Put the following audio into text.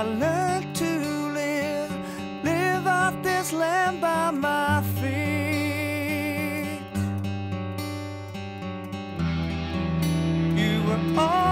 I learned to live, live off this land by my feet. You were all.